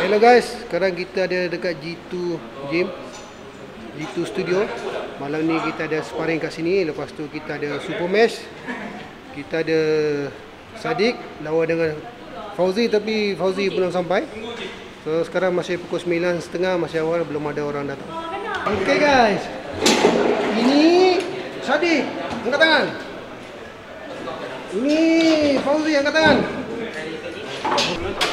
Hello guys, sekarang kita ada dekat G2 Gym G2 Studio. Malam ni kita ada sparring kat sini. Lepas tu kita ada Super Mesh. Kita ada Sadik lawan dengan Fauzi tapi Fauzi belum sampai. So sekarang masih pukul 9.30 masih awal belum ada orang datang. Okay guys. Ini Sadik angkat tangan. Ini Fauzi angkat tangan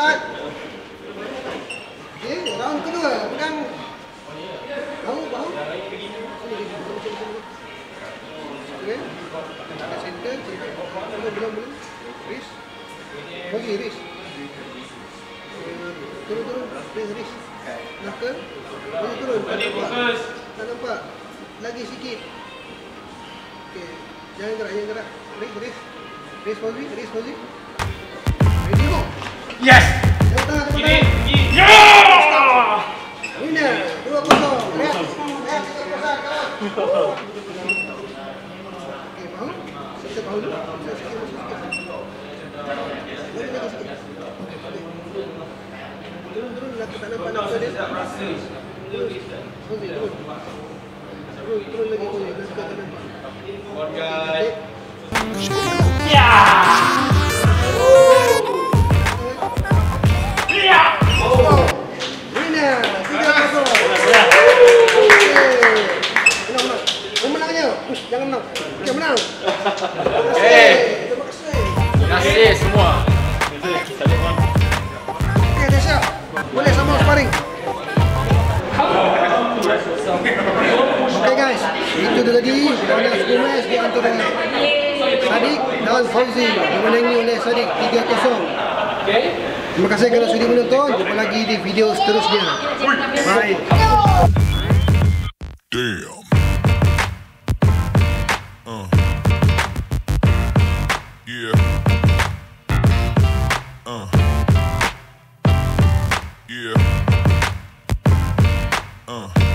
dulu 30 saat. Okey, round kedua. Pegang. Bahu, bahu. Okey. Center. Belum, belum, belum. Riz. Bagi, Riz. Turun, turun. Riz, Riz. Naka. Turun, turun. Tak nampak. Tak nampak. Lagi sikit. Okey. Jangan gerak, jangan gerak. Riz, Riz. Riz, Fauzi. Riz, Fauzi. Ready, go. Yes! Tepuk tangan, tepuk Ini, tangan. ini. Yeah! Winner. Dua kosong. Rehat. Rehat, 30 saat. Kawan. Okey, bahu. Kita bahu dulu. Sikit, sikit, sikit. Lagi, lagi sikit. Turun, turun. Lagi tak nampak nak dia. Turun, turun. Turun, turun lagi, turun. Lagi tak nampak. Cantik. Winner. Pemenangnya. Ush, jangan menang. Okey, menang. Terima kasih. Eh. Terima kasih. Terima kasih semua. Okey, dah siap. Boleh sama sparring. Okey guys, itu dia tadi pada school match di antara Sadiq dan Fauzi dimenangi oleh Sadiq 3-0. Okay. Terima kasih kerana sudi menonton. Jumpa lagi di video seterusnya. Bye. Damn. Yeah. Uh.